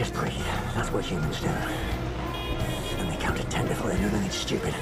Just breathe. That's what humans do. And they count to ten before they do anything stupid.